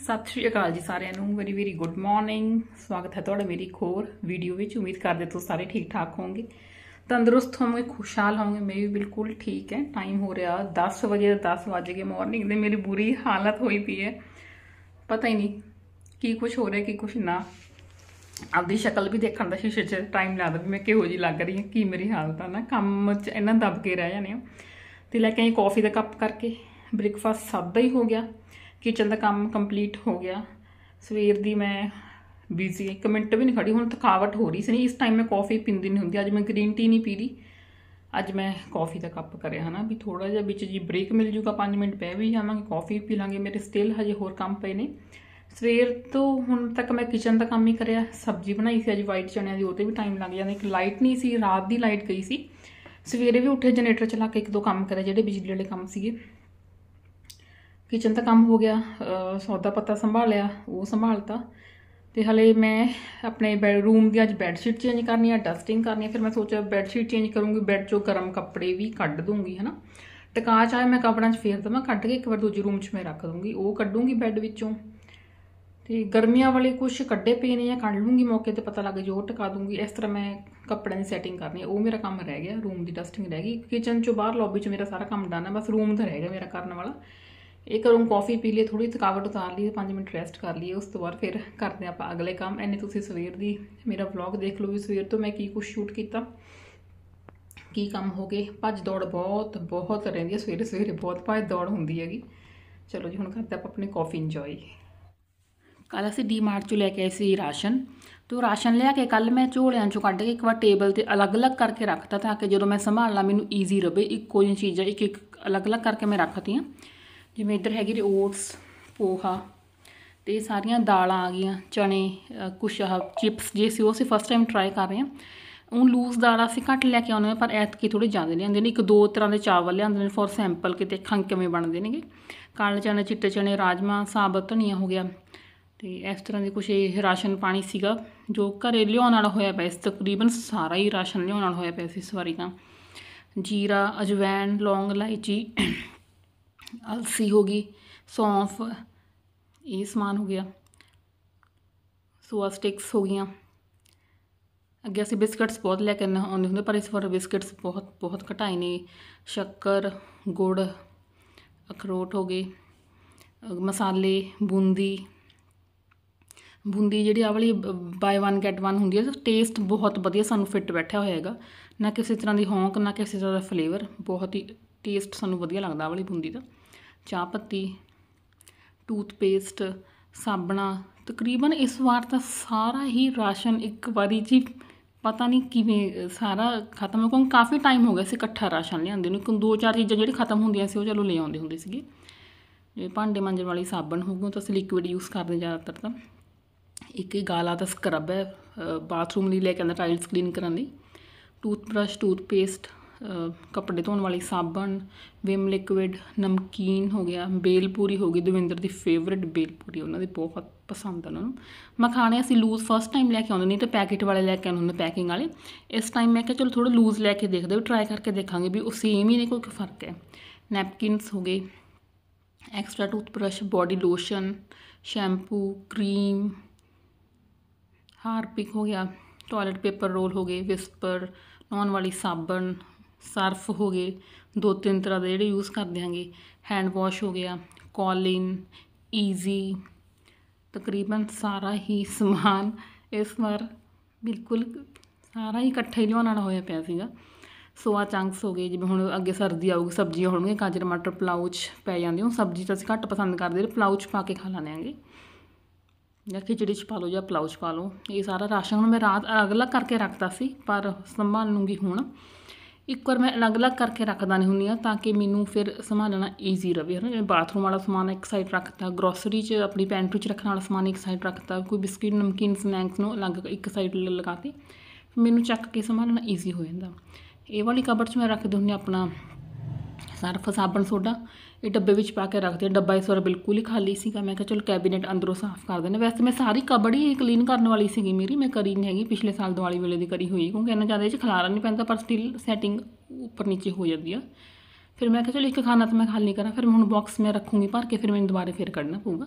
ਸਤਿ ਸ਼੍ਰੀ ਅਕਾਲ ਜੀ ਸਾਰਿਆਂ ਨੂੰ। ਵੈਰੀ ਵੈਰੀ ਗੁੱਡ ਮਾਰਨਿੰਗ ਸਵਾਗਤ ਹੈ ਤੁਹਾਡਾ ਮੇਰੀ ਇੱਕ ਹੋਰ ਵੀਡੀਓ ਵਿੱਚ। ਉਮੀਦ ਕਰਦੇ ਤੁਸੀਂ ਸਾਰੇ ਠੀਕ ਠਾਕ ਹੋਵੋਗੇ। ਤੰਦਰੁਸਤ ਹੋਵੋਗੇ, ਖੁਸ਼ਹਾਲ ਹੋਵੋਗੇ। ਮੈਂ ਵੀ ਬਿਲਕੁਲ ਠੀਕ ਹੈ। ਟਾਈਮ ਹੋ ਰਿਹਾ 10 ਵਜੇ 10 ਵਜੇ ਗਏ ਮਾਰਨਿੰਗ ਦੇ। ਮੇਰੀ ਬੁਰੀ ਹਾਲਤ ਹੋਈ ਪਈ ਹੈ। ਪਤਾ ਹੀ ਨਹੀਂ ਕੀ ਕੁਝ ਹੋ ਰਿਹਾ, ਕੀ ਕੁਝ ਨਾ। ਆਪਦੀ ਸ਼ਕਲ ਵੀ ਦੇਖਣ ਦਾ ਸ਼ੀਸ਼ੇ 'ਚ ਟਾਈਮ ਲੱਗਦਾ ਵੀ ਮੈਂ ਕਿਹੋ ਜੀ ਲੱਗ ਰਹੀ ਹਾਂ, ਕੀ ਮੇਰੀ ਹਾਲਤ ਆ ਨਾ। ਕੰਮ 'ਚ ਇਹਨਾਂ ਦਬ ਕੇ ਰਹਿ ਜਾਂਦੇ ਆ ਤੇ ਲੈ ਕੇ ਆਈ ਕਾਫੀ ਦਾ ਕੱਪ ਕਰਕੇ। ਬ੍ਰੇਕਫਾਸਟ ਸਾਦਾ ਹੀ ਹੋ ਗਿਆ। ਕਿਚਨ ਦਾ ਕੰਮ ਕੰਪਲੀਟ ਹੋ ਗਿਆ। ਸਵੇਰ ਦੀ ਮੈਂ ਬਿਜ਼ੀ ਇੱਕ ਮਿੰਟ ਵੀ ਨਹੀਂ ਖੜੀ, ਹੁਣ ਥਕਾਵਟ ਹੋ ਰਹੀ ਸੀ। ਨਹੀਂ ਇਸ ਟਾਈਮ ਮੈਂ ਕਾਫੀ ਪੀਂਦੀ ਨਹੀਂ ਹੁੰਦੀ, ਅੱਜ ਮੈਂ ਗ੍ਰੀਨ ਟੀ ਨਹੀਂ ਪੀ ਰਹੀ ਅੱਜ ਮੈਂ ਕਾਫੀ ਦਾ ਕੱਪ ਕਰਿਆ, ਹਨਾ? ਵੀ ਥੋੜਾ ਜਿਹਾ ਵਿੱਚ ਜੀ ਬ੍ਰੇਕ ਮਿਲ ਜੂਗਾ 5 ਮਿੰਟ ਬਹਿ ਵੀ ਜਾਵਾਂਗੇ ਕਾਫੀ ਪੀ ਲਾਂਗੇ। ਮੇਰੇ ਸਟਿਲ ਹਜੇ ਹੋਰ ਕੰਮ ਪਏ ਨੇ। ਸਵੇਰ ਤੋਂ ਹੁਣ ਤੱਕ ਮੈਂ ਕਿਚਨ ਦਾ ਕੰਮ ਹੀ ਕਰਿਆ, ਸਬਜ਼ੀ ਬਣਾਈ ਸੀ ਅੱਜ ਵਾਈਟ ਚਣਿਆਂ ਦੀ ਉਹ ਤੇ ਵੀ ਟਾਈਮ ਲੱਗ ਜਾਂਦਾ। ਇੱਕ ਲਾਈਟ ਨਹੀਂ ਸੀ, ਰਾਤ ਦੀ ਲਾਈਟ ਗਈ ਸੀ। ਸਵੇਰੇ ਵੀ ਉੱਠੇ ਜਨਰੇਟਰ ਚਲਾ ਕੇ ਇੱਕ ਦੋ ਕੰਮ ਕਰਿਆ, ਜਿਹੜੇ ਬਿਜਲੀ ਵਾਲੇ ਕੰਮ ਸੀਗੇ। ਕਿਚਨ ਦਾ ਕੰਮ ਹੋ ਗਿਆ ਸੌਦਾ ਪੱਤਾ ਸੰਭਾਲਿਆ, ਉਹ ਸੰਭਾਲਤਾ। ਤੇ ਹਲੇ ਮੈਂ ਆਪਣੇ ਬੈਡਰੂਮ ਦੀ ਅੱਜ ਬੈੱਡਸ਼ੀਟ ਚੇਂਜ ਕਰਨੀ ਆ ਡਸਟਿੰਗ ਕਰਨੀ ਆ, ਫਿਰ ਮੈਂ ਸੋਚਿਆ ਬੈੱਡਸ਼ੀਟ ਚੇਂਜ ਕਰੂੰਗੀ ਬੈੱਡ ਚੋਂ ਗਰਮ ਕੱਪੜੇ ਵੀ ਕੱਢ ਦੂੰਗੀ, ਹਨਾ। ਟਕਾ ਚਾਹੇ ਮੈਂ ਕੱਪੜਾਂ 'ਚ ਫੇਰ ਦਵਾਂ ਕੱਢ ਕੇ ਇੱਕ ਵਾਰ ਦੂਜੇ ਰੂਮ 'ਚ ਮੈਂ ਰੱਖ ਦੂੰਗੀ, ਉਹ ਕੱਢੂੰਗੀ ਬੈੱਡ ਵਿੱਚੋਂ। ਤੇ ਗਰਮੀਆਂ ਵਾਲੇ ਕੁਝ ਕੱਢੇ ਪਏ ਨੇ ਜਾਂ ਕੱਢ ਲੂੰਗੀ ਮੌਕੇ ਤੇ ਪਤਾ ਲੱਗ ਜੇ ਉਹ ਟਕਾ ਦੂੰਗੀ। ਇਸ ਤਰ੍ਹਾਂ ਮੈਂ ਕੱਪੜਿਆਂ ਦੀ ਸੈਟਿੰਗ ਕਰਨੀ ਹੈ ਉਹ ਮੇਰਾ ਕੰਮ ਰਹਿ ਗਿਆ ਰੂਮ ਦੀ ਡਸਟਿੰਗ ਰਹਿ ਗਈ। ਕਿਚਨ ਚੋਂ ਬਾਹਰ ਲੌਬੀ 'ਚ ਮੇਰਾ ਸਾਰਾ ਕੰਮ ਡਨ ਹੈ ਬਸ ਰੂਮ ਦਾ ਰਹਿ ਗਿਆ ਮੇਰਾ ਕਰਨ ਵਾਲਾ। ਇਹ ਕਰੂੰ ਕਾਫੀ ਪੀ ਲਈ ਥੋੜੀ ਥਕਾਵਟ ਉਤਾਰ ਲਈ 5 ਮਿੰਟ ਰੈਸਟ ਕਰ ਲਈ ਉਸ ਤੋਂ ਬਾਅਦ ਫਿਰ ਕਰਦੇ ਆਪਾਂ ਅਗਲੇ ਕੰਮ। ਐਨੇ ਤੁਸੀਂ ਸਵੇਰ ਦੀ ਮੇਰਾ ਵਲੌਗ ਦੇਖ ਲਓ ਵੀ ਸਵੇਰ ਤੋਂ ਮੈਂ ਕੀ ਕੁਝ ਸ਼ੂਟ ਕੀਤਾ, ਕੀ ਕੰਮ ਹੋ ਗਏ। ਭੱਜ ਦੌੜ ਬਹੁਤ ਬਹੁਤ ਰਹਿੰਦੀ ਹੈ, ਸਵੇਰੇ ਸਵੇਰੇ ਬਹੁਤ ਭੱਜ ਦੌੜ ਹੁੰਦੀ ਹੈਗੀ। ਚਲੋ ਜੀ, ਹੁਣ ਕਰਦੇ ਆਪਾਂ ਆਪਣੀ ਕਾਫੀ ਇੰਜੋਏ ਕੱਲ ਅਸੀਂ ਡੀਮਾਰਟ ਚੋਂ ਲੈ ਕੇ ਆਏ ਸੀ ਰਾਸ਼ਨ। ਤੋਂ ਰਾਸ਼ਨ ਲਿਆ ਕੇ ਕੱਲ ਮੈਂ ਝੋਲਿਆਂ ਚੋਂ ਕੱਢ ਕੇ ਇੱਕ ਵਾਰ ਟੇਬਲ ਤੇ ਅਲੱਗ-ਅਲੱਗ ਕਰਕੇ ਰੱਖਤਾ ਤਾਂ ਕਿ ਜਦੋਂ ਮੈਂ ਸੰਭਾਲਣਾ ਮੈਨੂੰ ਈਜ਼ੀ ਰਵੇ, ਇੱਕੋ ਜਿਹੀ ਚੀਜ਼ਾਂ ਇੱਕ ਇੱਕ ਅਲੱਗ-ਅਲੱਗ ਕਰਕੇ ਮੈਂ ਰੱਖਤੀਆਂ। ਜਿਵੇਂ ਇੱਧਰ ਹੈਗੀ ਰੀ ਓਟਸ ਪੋਹਾ ਤੇ ਇਹ ਸਾਰੀਆਂ ਦਾਲਾਂ ਆ ਗਈਆਂ ਚਣੇ ਅ, ਕੁਛ ਆਹ ਚਿਪਸ ਜੇ ਸੀ ਉਹ ਅਸੀਂ ਫਸਟ ਟਾਈਮ ਟਰਾਈ ਕਰ ਰਹੇ ਹਾਂ ਉਹ ਲੂਜ਼ ਦਾਲਾਂ ਅਸੀਂ ਘੱਟ ਲੈ ਕੇ ਆਉਂਦੇ ਹਾਂ ਪਰ ਐਤਕੀ ਥੋੜੇ ਜ਼ਿਆਦਾ ਲਿਆਂਦੇ ਨੇ ਇੱਕ ਦੋ ਤਰ੍ਹਾਂ ਦੇ ਚਾਵਲ ਲਿਆਂਦੇ ਨੇ ਫੋਰ ਸੈਂਪਲ ਕਿ ਦੇਖਾਂ ਕਿਵੇਂ ਬਣਦੇ ਨੇਗੇ ਕਾਲੇ ਚਣੇ ਚਿੱਟੇ ਚਣੇ ਰਾਜਮਾ ਸਾਬਤ ਧਨੀਆ ਹੋ ਗਿਆ ਤੇ ਇਸ ਤਰ੍ਹਾਂ ਦੇ ਕੁਛ ਇਹ ਰਾਸ਼ਨ ਪਾਣੀ ਸੀਗਾ ਜੋ ਘਰੇ ਲਿਆਉਣ ਵਾਲਾ ਹੋਇਆ ਪਿਆ ਸੀ ਤਕਰੀਬਨ ਸਾਰਾ ਹੀ ਰਾਸ਼ਨ ਲਿਆਉਣ ਵਾਲਾ ਹੋਇਆ ਪਿਆ ਸੀ ਇਸ ਵਾਰੀ ਤਾਂ। ਜੀਰਾ ਅਜਵੈਨ ਲੌਂਗ ਇਲਾਇਚੀ ਅਲਸੀ ਹੋ ਗਈ, ਸੌਂਫ, ਇਹ ਸਮਾਨ ਹੋ ਗਿਆ। ਸੋਆ ਸਟਿਕਸ ਹੋ ਗਈਆਂ। ਅੱਗੇ ਅਸੀਂ ਬਿਸਕਟਸ ਬਹੁਤ ਲੈ ਕੇ ਆਉਂਦੇ ਹੁੰਦੇ ਪਰ ਇਸ ਵਾਰ ਬਿਸਕਟਸ ਬਹੁਤ ਬਹੁਤ ਘਟਾਏ ਨੇ। ਸ਼ੱਕਰ, ਗੁੜ, ਅਖਰੋਟ ਹੋ ਗਏ ਮਸਾਲੇ, ਬੂੰਦੀ। ਬੂੰਦੀ ਜਿਹੜੀ ਆ ਵਾਲੀ ਬਾਈ 1 ਗੈਟ 1 ਹੁੰਦੀ ਹੈ ਟੇਸਟ ਬਹੁਤ ਵਧੀਆ, ਸਾਨੂੰ ਫਿੱਟ ਬੈਠਿਆ ਹੋਇਆ ਹੈਗਾ। ਨਾ ਕਿਸੇ ਤਰ੍ਹਾਂ ਦੀ ਹੌਂਕ ਨਾ ਕਿਸੇ ਤਰ੍ਹਾਂ ਦਾ ਫਲੇਵਰ ਬਹੁਤ ਹੀ ਟੇਸਟ ਸਾਨੂੰ ਵਧੀਆ ਲੱਗਦਾ ਆ ਵਾਲੀ ਬੂੰਦੀ ਦਾ। ਚਾਹ ਪੱਤੀ ਟੂਥਪੇਸਟ, ਸਾਬਣਾ, ਤਕਰੀਬਨ ਇਸ ਵਾਰ ਤਾਂ ਸਾਰਾ ਹੀ ਰਾਸ਼ਨ ਇੱਕ ਵਾਰੀ ਜੀ ਪਤਾ ਨਹੀਂ ਕਿਵੇਂ ਸਾਰਾ ਖਤਮ ਹੋ ਗਿਆ ਕਾਫੀ ਟਾਈਮ ਹੋ ਗਿਆ ਸੀ ਇਕੱਠਾ ਰਾਸ਼ਨ ਲਿਆਂਦੇ ਨੂੰ। ਦੋ ਚਾਰ ਚੀਜ਼ਾਂ ਜਿਹੜੀ ਖਤਮ ਹੁੰਦੀਆਂ ਸੀ ਉਹ ਚਲੋ ਲੈ ਆਉਂਦੇ ਹੁੰਦੇ ਸੀਗੇ। ਜਿਵੇਂ ਭਾਂਡੇ ਮਾਂਜਣ ਵਾਲੀ ਸਾਬਣ ਹੋ ਗਈ ਉਹ ਤਾਂ ਅਸੀਂ ਲਿਕੁਇਡ ਯੂਜ਼ ਕਰਦੇ ਜ਼ਿਆਦਾਤਰ ਤਾਂ। ਇੱਕ ਹੀ ਗਾਲਾ ਦਾ ਸਕਰਬ ਹੈ ਬਾਥਰੂਮ ਲਈ ਲੈ ਕੇ ਆਉਂਦਾ ਟਾਈਲਸ ਕਲੀਨ ਕਰਨ ਲਈ। ਟੂਥਬ੍ਰਸ਼ ਟੂਥਪੇਸਟ ਕੱਪੜੇ ਧੋਣ ਵਾਲੀ ਸਾਬਣ, ਵਿਮ ਲਿਕੁਇਡ ਨਮਕੀਨ ਹੋ ਗਿਆ ਬੇਲਪੂਰੀ ਹੋ ਗਈ, ਦਵਿੰਦਰ ਦੀ ਫੇਵਰਿਟ ਬੇਲਪੂਰੀ ਉਹਨਾਂ ਦੀ ਬਹੁਤ ਪਸੰਦ ਆ ਉਹਨਾਂ ਨੂੰ। ਮਖਾਣੇ ਅਸੀਂ ਲੂਜ਼ ਫਸਟ ਟਾਈਮ ਲੈ ਕੇ ਆਉਂਦੇ, ਨਹੀਂ ਤਾਂ ਪੈਕੇਟ ਵਾਲੇ ਲੈ ਕੇ ਆਉਂਦੇ ਹੁੰਦੇ ਪੈਕਿੰਗ ਵਾਲੇ। ਇਸ ਟਾਈਮ ਮੈਂ ਕਿਹਾ ਚਲੋ ਥੋੜਾ ਲੂਜ਼ ਲੈ ਕੇ ਦੇਖਦੇ ਵੀ ਟਰਾਈ ਕਰਕੇ ਦੇਖਾਂਗੇ ਵੀ ਉਹ ਸੇਮ ਹੀ ਨੇ ਕੋਈ ਫ਼ਰਕ ਹੈ। ਨੈਪਕਿਨਸ ਹੋ ਗਏ extra toothbrush body lotion shampoo cream Harpic ਹੋ ਗਿਆ ਟਾਇਲਟ ਪੇਪਰ ਰੋਲ ਹੋ ਗਏ ਵਿਸਪਰ ਨਹਾਉਣ ਵਾਲੀ ਸਾਬਣ ਸਰਫ ਹੋ ਗਏ। ਦੋ ਤਿੰਨ ਤਰ੍ਹਾਂ ਦੇ ਜਿਹੜੇ ਯੂਜ਼ ਕਰਦੇ ਹਾਂਗੇ। ਹੈਂਡ ਵਾਸ਼ ਹੋ ਗਿਆ ਕੋਲਿਨ ਈਜ਼ੀ ਤਕਰੀਬਨ ਸਾਰਾ ਹੀ ਸਮਾਨ ਇਸ ਵਾਰ ਬਿਲਕੁਲ ਸਾਰਾ ਹੀ ਇਕੱਠਾ ਹੀ ਲਿਆਉਣ ਵਾਲਾ ਹੋਇਆ ਪਿਆ ਸੀਗਾ। ਸੋਆ ਚੰਕਸ ਹੋ ਗਏ, ਜਿਵੇਂ ਹੁਣ ਅੱਗੇ ਸਰਦੀ ਆਊਗੀ, ਸਬਜ਼ੀਆਂ ਹੋਣਗੀਆਂ, ਗਾਜਰ, ਮਟਰ ਪਲਾਉ 'ਚ ਪੈ ਜਾਂਦੇ ਹੋ ਸਬਜ਼ੀ ਤਾਂ ਅਸੀਂ ਘੱਟ ਪਸੰਦ ਕਰਦੇ ਨੇ ਪਲਾਉ 'ਚ ਪਾ ਕੇ ਖਾ ਲੈਂਦੇ ਆਂਗੇ ਜਾਂ ਖਿਚੜੀ 'ਚ ਪਾ ਲਓ ਜਾਂ ਪਲਾਉ 'ਚ ਪਾ ਲਓ। ਇਹ ਸਾਰਾ ਰਾਸ਼ਨ ਹੁਣ ਮੈਂ ਰਾਤ ਅਲੱਗ-ਅਲੱਗ ਕਰਕੇ ਰੱਖਦਾ ਸੀ, ਪਰ ਸੰਭਾਲ ਲੂੰਗੀ ਹੁਣ। ਇੱਕ ਵਾਰ ਮੈਂ ਅਲੱਗ-ਅਲੱਗ ਕਰਕੇ ਰੱਖਦਾ ਨਹੀਂ ਹੁੰਦੀ ਆ ਤਾਂ ਕਿ ਮੈਨੂੰ ਫਿਰ ਸੰਭਾਲਣਾ ਈਜ਼ੀ ਰਵੇ ਹੈ ਨਾ ਜਿਵੇਂ ਬਾਥਰੂਮ ਵਾਲਾ ਸਮਾਨ ਇੱਕ ਸਾਈਡ ਰੱਖਤਾ ਗਰੋਸਰੀ 'ਚ ਆਪਣੀ ਪੈਂਟਰੀ 'ਚ ਰੱਖਣ ਵਾਲਾ ਸਮਾਨ ਇੱਕ ਸਾਈਡ ਰੱਖਤਾ, ਕੋਈ ਬਿਸਕਿਟ, ਨਮਕੀਨ ਸਨੈਕਸ ਨੂੰ ਅਲੱਗ ਇੱਕ ਸਾਈਡ ਲਗਾਤੀ, ਮੈਨੂੰ ਚੱਕ ਕੇ ਸੰਭਾਲਣਾ ਈਜ਼ੀ ਹੋ ਜਾਂਦਾ। ਇਹ ਵਾਲੀ ਕਬਰ 'ਚ ਮੈਂ ਰੱਖਦੀ ਹੁੰਦੀ ਆਪਣਾ ਸਰਫ ਸਾਬਣ ਸੋਡਾ, ਇਹ ਡੱਬੇ ਵਿੱਚ ਪਾ ਕੇ ਰੱਖਦੇ ਡੱਬਾ ਇਸ ਵਾਰ ਬਿਲਕੁਲ ਹੀ ਖਾਲੀ ਸੀਗਾ। ਮੈਂ ਕਿਹਾ ਚਲ ਕੈਬਨਿਟ ਅੰਦਰੋਂ ਸਾਫ਼ ਕਰ ਦਿੰਦੇ ਵੈਸੇ ਮੈਂ ਸਾਰੀ ਕਬੜ ਹੀ ਕਲੀਨ ਕਰਨ ਵਾਲੀ ਸੀਗੀ ਮੇਰੀ। ਮੈਂ ਕਰੀ ਨਹੀਂ ਹੈਗੀ। ਪਿਛਲੇ ਸਾਲ ਦਿਵਾਲੀ ਵੇਲੇ ਦੀ ਕਰੀ ਹੋਈ, ਕਿਉਂਕਿ ਇੰਨਾ ਜ਼ਿਆਦਾ ਇਹ 'ਚ ਖਲਾਰਾ ਨਹੀਂ ਪੈਂਦਾ, ਪਰ ਸਟਿਲ ਸੈਟਿੰਗ ਉੱਪਰ ਨੀਚੇ ਹੋ ਜਾਂਦੀ ਆ। ਫਿਰ ਮੈਂ ਕਿਹਾ ਚਲ ਇੱਕ ਖਾਣਾ ਤਾਂ ਮੈਂ ਖਾਲੀ ਕਰਾਂ। ਫਿਰ ਹੁਣ ਬਾਕਸ ਮੈਂ ਰੱਖੂੰਗੀ ਭਰ ਕੇ, ਫਿਰ ਮੈਨੂੰ ਦੁਬਾਰੇ ਫਿਰ ਕੱਢਣਾ ਪਊਗਾ।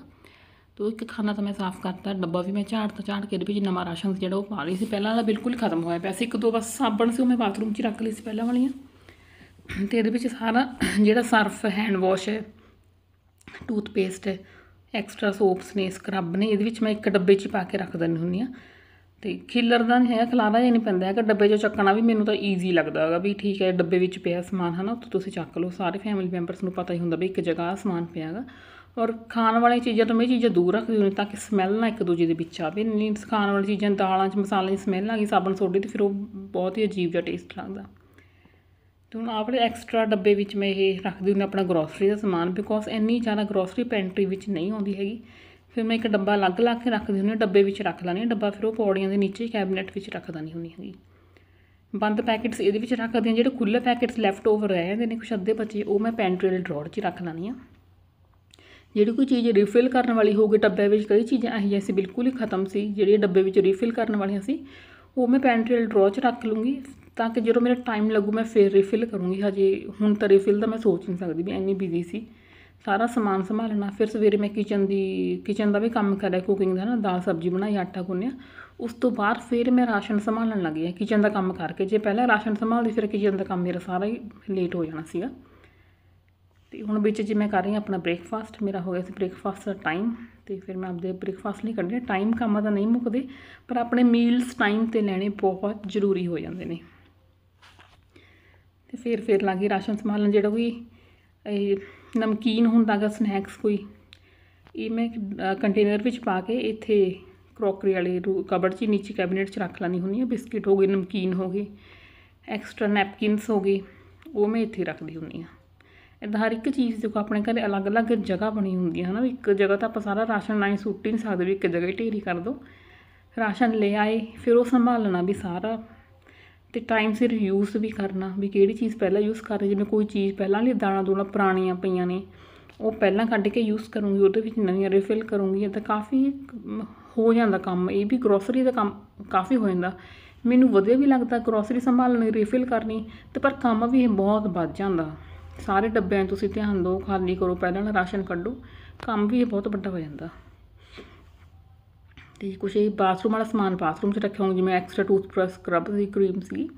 ਤੋ ਇੱਕ ਖਾਣਾ ਤਾਂ ਮੈਂ ਸਾਫ਼ ਕਰਤਾ। ਡੱਬਾ ਵੀ ਮੈਂ ਝਾੜਤਾ ਝਾੜ ਕੇ ਇਹਦੇ ਵਿੱਚ ਨਵਾਂ ਰਾਸ਼ਨ ਜਿਹੜਾ ਉਹ ਪਾ ਲਈ ਸੀ। ਪਹਿਲਾਂ ਵਾਲਾ ਬਿਲਕੁਲ ਹੀ ਖਤਮ ਹੋਇਆ ਪਿਆ ਸੀ। ਇੱਕ ਦੋ ਬਸ ਸਾਬਣ ਸੀ, ਉਹ ਮੈਂ ਬਾਥਰੂਮ 'ਚ ਰੱਖ ਲਈ ਸੀ ਪਹਿਲਾਂ ਵਾਲੀਆਂ। ਤੇ ਇਹਦੇ ਵਿੱਚ ਸਾਰਾ ਜਿਹੜਾ ਸਰਫ ਹੈਂਡ ਵਾਸ਼ ਹੈ ਟੂਥਪੇਸਟ ਹੈ ਐਕਸਟਰਾ ਸੋਪਸ ਨੇ ਸਕਰਬ ਨੇ, ਇਹਦੇ ਵਿੱਚ ਮੈਂ ਇੱਕ ਡੱਬੇ 'ਚ ਪਾ ਕੇ ਰੱਖ ਦਿੰਦੀ ਹੁੰਦੀ ਆ ਤੇ ਖਿਲਰਦਾ ਨਹੀਂ ਹੈਗਾ, ਖਲਾਰਾ ਜਿਹਾ ਨਹੀਂ ਪੈਂਦਾ ਹੈਗਾ, ਡੱਬੇ 'ਚੋਂ ਚੱਕਣਾ ਵੀ ਮੈਨੂੰ ਤਾਂ ਈਜ਼ੀ ਲੱਗਦਾ ਹੈਗਾ ਵੀ ਠੀਕ ਹੈ ਡੱਬੇ ਵਿੱਚ ਪਿਆ ਸਮਾਨ ਹਨਾ, ਉੱਥੋਂ ਤੁਸੀਂ ਚੱਕ ਲਓ, ਸਾਰੇ ਫੈਮਿਲੀ ਮੈਂਬਰਸ ਨੂੰ ਪਤਾ ਹੀ ਹੁੰਦਾ ਵੀ ਇੱਕ ਜਗ੍ਹਾ ਆਹ ਸਮਾਨ ਪਿਆ ਹੈਗਾ। ਔਰ ਖਾਣ ਵਾਲੀਆਂ ਚੀਜ਼ਾਂ ਤੋਂ ਮੈਂ ਇਹ ਚੀਜ਼ਾਂ ਦੂਰ ਰੱਖਦੀ ਹੁੰਦੀ ਤਾਂ ਕਿ ਸਮੈਲ ਨਾ ਇੱਕ ਦੂਜੇ ਦੇ ਵਿੱਚ ਆਵੇ ਨਹੀਂ ਖਾਣ ਵਾਲੀਆਂ ਚੀਜ਼ਾਂ ਦਾਲਾਂ 'ਚ ਮਸਾਲਿਆਂ 'ਚ ਸਮੈਲ ਆ ਗਈ, ਸਾਬਣ ਸੋਡੇ ਤੇ ਫਿਰ ਉਹ ਬਹੁਤ ਹੀ ਅਜੀਬ ਜਿਹਾ ਟੇਸਟ ਲੱਗਦਾ। ਤੇ ਹੁਣ ਆਪਣੇ ਐਕਸਟਰਾ ਡੱਬੇ ਵਿੱਚ ਮੈਂ ਇਹ ਰੱਖਦੀ ਹੁੰਦੀ ਆਪਣਾ ਗਰੋਸਰੀ ਦਾ ਸਮਾਨ ਬਿਕੋਜ਼ ਇੰਨੀ ਜ਼ਿਆਦਾ ਗਰੋਸਰੀ ਪੈਂਟਰੀ ਵਿੱਚ ਨਹੀਂ ਆਉਂਦੀ ਹੈਗੀ। ਫਿਰ ਮੈਂ ਇੱਕ ਡੱਬਾ ਅਲੱਗ ਲਾ ਕੇ ਰੱਖਦੀ ਹੁੰਦੀ ਹਾਂ, ਡੱਬੇ ਵਿੱਚ ਰੱਖ ਲੈਂਦੀ ਹਾਂ। ਡੱਬਾ ਫਿਰ ਉਹ ਪੌੜੀਆਂ ਦੇ ਨੀਚੇ ਕੈਬਨਿਟ ਵਿੱਚ ਰੱਖਦਾ ਨਹੀਂ ਹੁੰਦੀ ਹੈਗੀ। ਬੰਦ ਪੈਕੇਟਸ ਇਹਦੇ ਵਿੱਚ ਰੱਖਦੀ ਹਾਂ। ਜਿਹੜੇ ਖੁੱਲੇ ਪੈਕੇਟਸ ਲੈਫਟ ਓਵਰ ਰਹਿ ਜਾਂਦੇ ਨੇ, ਕੁਛ ਅੱਧੇ ਬਚੇ, ਉਹ ਮੈਂ ਪੈਂਟਰੀ ਵਾਲੇ ਡਰਾਅਰ 'ਚ ਰੱਖ ਲੈਂਦੀ ਹਾਂ। ਜਿਹੜੀ ਕੋਈ ਚੀਜ਼ ਰੀਫਿਲ ਕਰਨ ਵਾਲੀ ਹੋਊਗੀ ਡੱਬੇ ਵਿੱਚ, ਕਈ ਚੀਜ਼ਾਂ ਇਹੋ ਜਿਹੀਆਂ ਸੀ, ਬਿਲਕੁਲ ਹੀ ਖਤਮ ਸੀ। ਜਿਹੜੀਆਂ ਡੱਬੇ ਵਿੱਚ ਰੀਫਿਲ ਕਰਨ ਵਾਲੀਆਂ ਸੀ ਉਹ ਮੈਂ ਪੈਨ ਟ੍ਰੇਲ ਡਰੋ 'ਚ ਰੱਖ ਲੂੰਗੀ ਤਾਂ ਕਿ ਜਦੋਂ ਮੇਰਾ ਟਾਈਮ ਲੱਗੂ, ਮੈਂ ਫਿਰ ਰੀਫਿਲ ਕਰੂੰਗੀ। ਹਜੇ ਹੁਣ ਤਾਂ ਰੀਫਿਲ ਦਾ ਮੈਂ ਸੋਚ ਨਹੀਂ ਸਕਦੀ ਵੀ ਇੰਨੀ ਬਿਜ਼ੀ ਸੀ। ਸਾਰਾ ਸਮਾਨ ਸੰਭਾਲਣਾ, ਫਿਰ ਸਵੇਰੇ ਮੈਂ ਕਿਚਨ ਦੀ ਕਿਚਨ ਦਾ ਵੀ ਕੰਮ ਕਰਿਆ ਕੁਕਿੰਗ ਦਾ ਨਾ, ਦਾਲ ਸਬਜ਼ੀ ਬਣਾਈ, ਆਟਾ ਗੁੰਨਿਆ। ਉਸ ਤੋਂ ਬਾਅਦ ਫਿਰ ਮੈਂ ਰਾਸ਼ਨ ਸੰਭਾਲਣ ਲੱਗ ਗਿਆ ਕਿਚਨ ਦਾ ਕੰਮ ਕਰਕੇ। ਜੇ ਪਹਿਲਾਂ ਰਾਸ਼ਨ ਸੰਭਾਲਦੀ, ਫਿਰ ਕਿਚਨ ਦਾ ਕੰਮ ਮੇਰਾ ਸਾਰਾ ਹੀ ਲੇਟ ਹੋ ਜਾਣਾ ਸੀਗਾ। ਤੇ ਹੁਣ ਵਿੱਚ ਜੇ ਮੈਂ ਕਰ ਰਹੀ ਹਾਂ ਆਪਣਾ ਬ੍ਰੇਕਫਾਸਟ ਮੇਰਾ ਹੋ ਗਿਆ ਸੀ ਬ੍ਰੇਕਫਾਸਟ ਦਾ ਟਾਈਮ ਤੇ ਫਿਰ ਮੈਂ ਆਪਦੇ ਬ੍ਰੇਕਫਾਸਟ ਲਈ ਕੱਢਿਆ ਟਾਈਮ ਕੰਮਾਂ ਦਾ ਨਹੀਂ ਮੁੱਕਦੇ, ਪਰ ਆਪਣੇ ਮੀਲਸ ਟਾਈਮ ਤੇ ਲੈਣੇ ਬਹੁਤ ਜ਼ਰੂਰੀ ਹੋ ਜਾਂਦੇ ਨੇ। ਤੇ ਫਿਰ ਫਿਰ ਲੱਗੀ ਰਾਸ਼ਨ ਸੰਭਾਲਣ ਜਿਹੜਾ ਕੋਈ, ਇਹ ਨਮਕੀਨ ਹੁੰਦਾ ਗਾ ਸਨੈਕਸ ਕੋਈ, ਇਹ ਮੈਂ ਕੰਟੇਨਰ ਵਿੱਚ ਪਾ ਕੇ ਇੱਥੇ ਕਰੋਕਰੀ ਵਾਲੇ ਕਬਰਡ 'ਚ ਨੀਚੇ ਕੈਬਨਿਟ 'ਚ ਰੱਖ ਲੈਣੀ ਹੁੰਦੀ ਹੈ। ਬਿਸਕਿਟ ਹੋ ਗਏ, ਨਮਕੀਨ ਹੋ ਗਏ ਐਕਸਟਰਾ ਨੈਪਕਿਨਸ ਹੋ ਗਏ, ਉਹ ਮੈਂ ਇੱਥੇ ਰੱਖਦੀ ਹੁੰਦੀ ਹਾਂ। ਇੱਦਾਂ ਹਰ ਇੱਕ ਚੀਜ਼ ਦੇਖੋ, ਆਪਣੇ ਘਰੇ ਅਲੱਗ-ਅਲੱਗ ਜਗ੍ਹਾ ਬਣੀ ਹੁੰਦੀ ਹੈ ਹਨਾ ਵੀ ਇੱਕ ਜਗ੍ਹਾ ਤਾਂ ਆਪਾਂ ਸਾਰਾ ਰਾਸ਼ਨ ਨਾਲ ਸੁੱਟ ਹੀ ਨਹੀਂ ਸਕਦੇ ਵੀ ਇੱਕ ਜਗ੍ਹਾ ਹੀ ਢੇਰੀ ਕਰ ਦੋ ਰਾਸ਼ਨ ਲੈ ਆਏ, ਫਿਰ ਉਹ ਸੰਭਾਲਣਾ ਵੀ ਸਾਰਾ। ਤੇ ਟਾਈਮ ਸਿਰ ਯੂਜ਼ ਵੀ ਕਰਨਾ, ਵੀ ਕਿਹੜੀ ਚੀਜ਼ ਪਹਿਲਾਂ ਯੂਜ਼ ਕਰ ਰਹੀ, ਜਿਵੇਂ ਕੋਈ ਚੀਜ਼ ਪਹਿਲਾਂ ਲਈ ਦਾਣਾ ਦੂਣਾ ਪੁਰਾਣੀਆਂ ਪਈਆਂ ਨੇ, ਉਹ ਪਹਿਲਾਂ ਕੱਢ ਕੇ ਯੂਜ਼ ਕਰੂੰਗੀ, ਉਹਦੇ ਵਿੱਚ ਨਵੀਆਂ ਰਿਫਿਲ ਕਰੂੰਗੀ ਤਾਂ ਕਾਫੀ ਹੋ ਜਾਂਦਾ ਕੰਮ, ਇਹ ਵੀ ਗਰੋਸਰੀ ਦਾ ਕੰਮ ਕਾਫੀ ਹੋ ਜਾਂਦਾ। ਮੈਨੂੰ ਵਧੀਆ ਵੀ ਲੱਗਦਾ ਗਰੋਸਰੀ ਸੰਭਾਲਣੀ ਰਿਫਿਲ ਕਰਨੀ, ਤੇ ਪਰ ਕੰਮ ਵੀ ਇਹ ਬਹੁਤ ਵੱਧ ਜਾਂਦਾ। ਸਾਰੇ ਡੱਬਿਆਂ ਤੁਸੀਂ ਧਿਆਨ ਦਿਓ, ਖਾਲੀ ਕਰੋ, ਪਹਿਲਾਂ ਰਾਸ਼ਨ ਕੱਢੋ। ਕੰਮ ਵੀ ਇਹ ਬਹੁਤ ਵੱਡਾ ਹੋ ਜਾਂਦਾ। ਤੇ ਕੁਛ ਇਹ ਬਾਥਰੂਮ ਵਾਲਾ ਸਮਾਨ ਬਾਥਰੂਮ 'ਚ ਰੱਖਿਆ ਹੋਊਗਾ, ਜਿਵੇਂ ਐਕਸਟਰਾ ਟੂਥਬ੍ਰਸ਼ ਸਕਰਬ ਦੀ ਕਰੀਮ ਸੀ।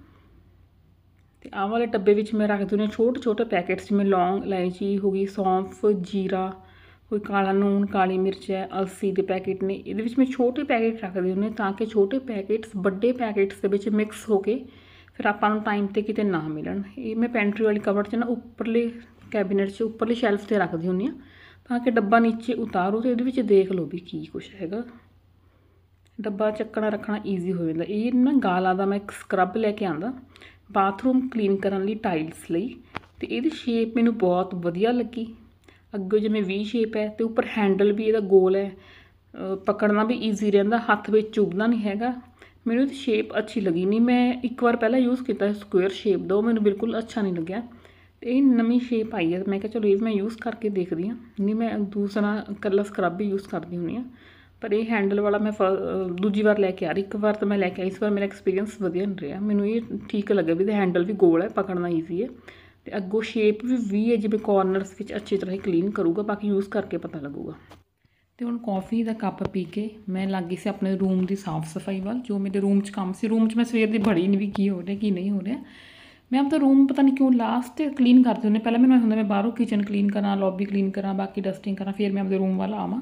ਤੇ ਆਹ ਵਾਲੇ ਡੱਬੇ ਵਿੱਚ ਮੈਂ ਰੱਖ ਦਿੰਦੀ ਛੋਟੇ ਛੋਟੇ ਪੈਕੇਟਸ ਜਿਵੇਂ ਲੌਂਗ, ਇਲਾਇਚੀ ਹੋ ਗਈ, ਸੌਂਫ, ਜੀਰਾ, ਕੋਈ ਕਾਲਾ ਨੂਨ ਕਾਲੀ ਮਿਰਚ ਹੈ, ਅਲਸੀ ਦੇ ਪੈਕੇਟ ਨੇ। ਇਹਦੇ ਵਿੱਚ ਮੈਂ ਛੋਟੇ ਪੈਕੇਟ ਰੱਖਦੀ ਹੁੰਦੀ ਤਾਂ ਕਿ ਛੋਟੇ ਪੈਕੇਟਸ ਵੱਡੇ ਪੈਕੇਟਸ ਦੇ ਵਿੱਚ ਮਿਕਸ ਹੋ ਕੇ ਫਿਰ ਆਪਾਂ ਨੂੰ ਟਾਈਮ ਤੇ ਕਿਤੇ ਨਾ ਮਿਲਣ। ਇਹ ਮੈਂ ਪੈਂਟਰੀ ਵਾਲੀ ਕਬਰਡ 'ਚ ਨਾ ਉੱਪਰਲੇ ਕੈਬਨਿਟ 'ਚ ਉੱਪਰਲੇ ਸ਼ੈਲਫ ਤੇ ਰੱਖਦੀ ਹੁੰਦੀ ਆ ਤਾਂ ਕਿ ਡੱਬਾ ਨੀਚੇ ਉਤਾਰੋ ਤੇ ਇਹਦੇ ਵਿੱਚ ਦੇਖ ਲਓ ਵੀ ਕੀ ਕੁਝ ਹੈਗਾ। ਡੱਬਾ ਚੱਕਣਾ ਰੱਖਣਾ ਈਜ਼ੀ ਹੋ ਜਾਂਦਾ। ਇਹ ਨਾ ਗਾਲਾ ਦਾ ਮੈਂ ਇੱਕ ਸਕਰਬ ਲੈ ਕੇ ਆਂਦਾ ਬਾਥਰੂਮ ਕਲੀਨ ਕਰਨ ਲਈ ਟਾਈਲਸ ਲਈ। ਤੇ ਇਹਦੀ ਸ਼ੇਪ ਮੈਨੂੰ ਬਹੁਤ ਵਧੀਆ ਲੱਗੀ। ਅੱਗੇ ਜਿਵੇਂ ਵੀ ਸ਼ੇਪ ਹੈ ਤੇ ਉੱਪਰ ਹੈਂਡਲ ਵੀ ਇਹਦਾ ਗੋਲ ਹੈ। ਪਕੜਨਾ ਵੀ ਈਜ਼ੀ ਰਹਿੰਦਾ, ਹੱਥ ਵਿੱਚ ਚੁਭਦਾ ਨਹੀਂ ਹੈਗਾ। ਮੈਨੂੰ ਇਹਦੀ ਸ਼ੇਪ ਅੱਛੀ ਲੱਗੀ ਨਹੀਂ ਮੈਂ ਇੱਕ ਵਾਰ ਪਹਿਲਾਂ ਯੂਜ਼ ਕੀਤਾ ਸਕੁਅਰ ਸ਼ੇਪ ਦਾ, ਉਹ ਮੈਨੂੰ ਬਿਲਕੁਲ ਅੱਛਾ ਨਹੀਂ ਲੱਗਿਆ। ਤੇ ਇਹ ਨਵੀਂ ਸ਼ੇਪ ਆਈ ਹੈ। ਮੈਂ ਕਿਹਾ ਚਲੋ ਇਹ ਮੈਂ ਯੂਜ਼ ਕਰਕੇ ਦੇਖਦੀ ਹਾਂ। ਨਹੀਂ ਮੈਂ ਦੂਸਰਾ ਕੱਲਾ ਸਕਰਬ ਵੀ ਯੂਜ਼ ਕਰਦੀ ਹੁੰਦੀ ਹਾਂ। ਪਰ ਇਹ ਹੈਂਡਲ ਵਾਲਾ ਮੈਂ ਦੂਜੀ ਵਾਰ ਲੈ ਕੇ ਆ ਰਹੀ। ਇੱਕ ਵਾਰ ਤਾਂ ਮੈਂ ਲੈ ਕੇ ਆਈ ਇਸ ਵਾਰ ਮੇਰਾ ਐਕਸਪੀਰੀਅੰਸ ਵਧੀਆ ਨਹੀਂ ਰਿਹਾ। ਮੈਨੂੰ ਇਹ ਠੀਕ ਲੱਗਿਆ ਵੀ ਇਹਦਾ ਹੈਂਡਲ ਵੀ ਗੋਲ ਹੈ, ਪਕੜਨਾ ਈਜ਼ੀ ਹੈ। ਤੇ ਅੱਗੋਂ ਸ਼ੇਪ ਵੀ ਵੀ ਹੈ, ਜਿਵੇਂ ਕਾਰਨਰਸ ਵਿੱਚ ਅੱਛੀ ਤਰ੍ਹਾਂ ਹੀ ਕਲੀਨ ਕਰੂਗਾ, ਬਾਕੀ ਯੂਜ਼ ਕਰਕੇ ਪਤਾ ਲੱਗੂਗਾ। ਤੇ ਹੁਣ ਕਾਫੀ ਦਾ ਕੱਪ ਪੀ ਕੇ ਮੈਂ ਲੱਗ ਗਈ ਸੀ ਆਪਣੇ ਰੂਮ ਦੀ ਸਾਫ਼ ਸਫ਼ਾਈ ਵੱਲ, ਜੋ ਮੇਰੇ ਰੂਮ 'ਚ ਕੰਮ ਸੀ ਰੂਮ 'ਚ ਮੈਂ ਸਵੇਰ ਦੀ ਬੜੀ ਨਹੀਂ ਵੀ ਕੀ ਹੋ ਰਿਹਾ, ਕੀ ਨਹੀਂ ਹੋ ਰਿਹਾ। ਮੈਂ ਆਪਦਾ ਰੂਮ ਪਤਾ ਨਹੀਂ ਕਿਉਂ ਲਾਸਟ ਤੇ ਕਲੀਨ ਕਰਦੇ ਹੁੰਦੇ ਪਹਿਲਾਂ ਮੈਨੂੰ ਹੁੰਦਾ ਮੈਂ ਬਾਹਰੋਂ ਕਿਚਨ ਕਲੀਨ ਕਰਾਂ ਲੌਬੀ ਕਲੀਨ ਕਰਾਂ, ਬਾਕੀ ਡਸਟਿੰਗ ਕਰਾਂ, ਫਿਰ ਮੈਂ ਆਪਦੇ ਰੂਮ ਵੱਲ ਆਵਾਂ।